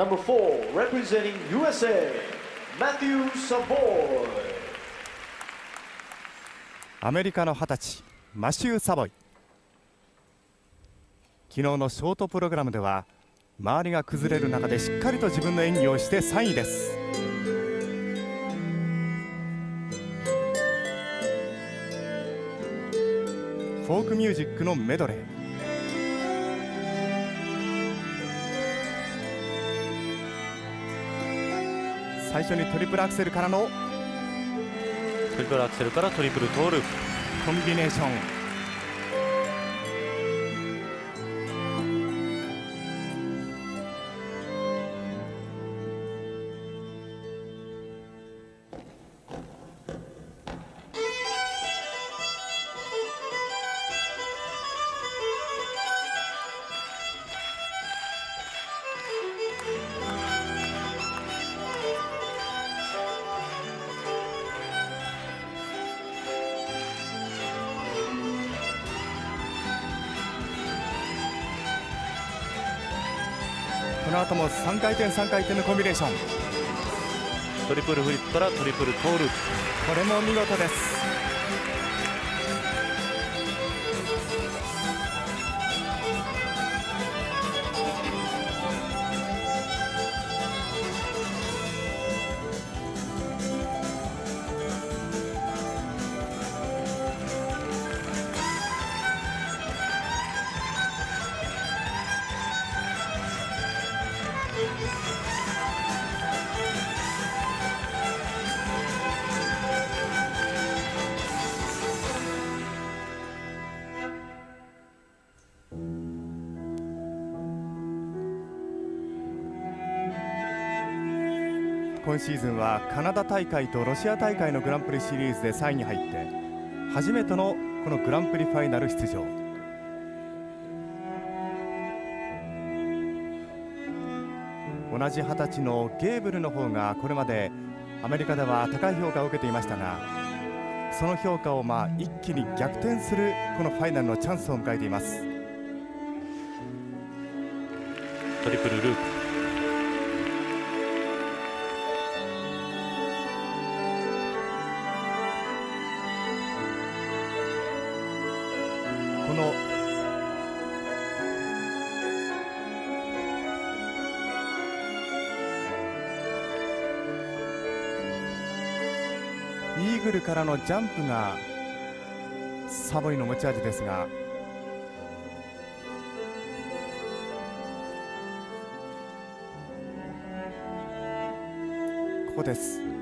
Number four, representing USA, Matthew Savoy. アメリカの二十歳マシュー・サボイ。昨日のショートプログラムでは周りが崩れる中でしっかりと自分の演技をして3位です。フォークミュージックのメドレー。最初にトリプルアクセルからの。トリプルアクセルからトリプルトーループ。コンビネーションこの後も3回転3回転のコンビネーション。トリプルフリップからトリプルトーループ。これも見事です今シーズンはカナダ大会とロシア大会のグランプリシリーズで3位に入って初めてのこのグランプリファイナル出場。同じ二十歳のゲーブルの方がこれまでアメリカでは高い評価を受けていましたがその評価をまあ一気に逆転するこのファイナルのチャンスを迎えています。トリプルループ。このイーグルからのジャンプがサボイの持ち味ですがここです。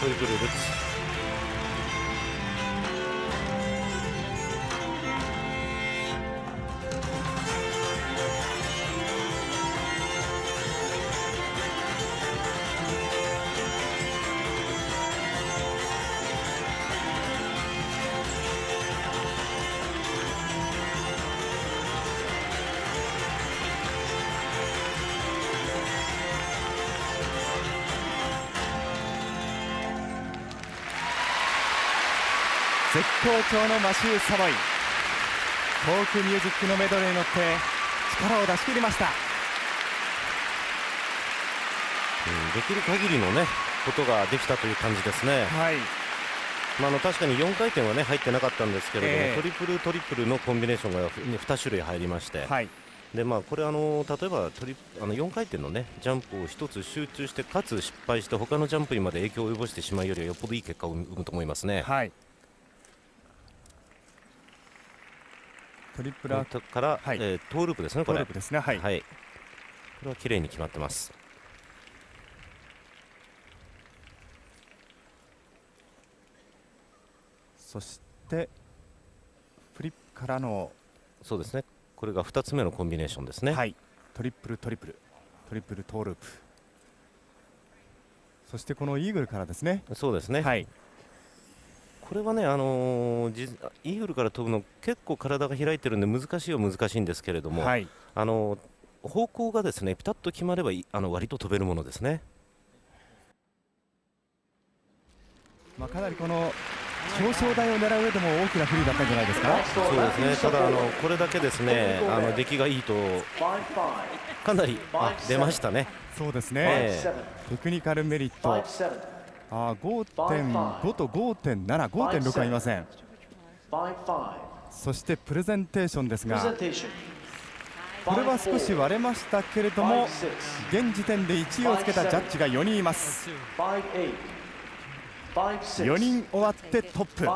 トリプルルッ絶好調のマシュー・サボイ。フォークミュージックのメドレーに乗って力を出し切りました。うんできる限りのねことができたという感じですね、はい。まあ、あの確かに4回転はね入ってなかったんですけれども、ええ。トリプルトリプルのコンビネーションが2種類入りまして、はい。でまあ、これあの例えばトリあの4回転のねジャンプを1つ集中してかつ失敗して他のジャンプにまで影響を及ぼしてしまうよりはよっぽどいい結果を生むと思いますね。はいトリプルアクだから、はい。えートーループですねこれ。トループですねはい、はい、これは綺麗に決まってます。そしてフリップからの、そうですね。これが2つ目のコンビネーションですね。はい、トリプルトリプル。トリプルトーループ。そしてこのイーグルからですね。そうですね、はいこれはね、あのーじイーグルから飛ぶの結構体が開いてるんで難しいは難しいんですけれども、はい。あのー方向がですねピタッと決まればいあの割と飛べるものですね。まあ、かなりこの表彰台を狙う上でも大きなフリーだったんじゃないですか？そうですね。ただあのこれだけですねあの出来がいいとかなりあ出ましたね。そうですね、ええ。テクニカルメリットあ5.5と5.7、5.6はいません。そしてプレゼンテーションですがこれは少し割れましたけれども現時点で1位をつけたジャッジが4人います。4人終わってトップ。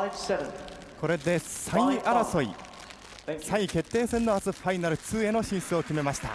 これで3位争い。3位決定戦の明日ファイナル2への進出を決めました。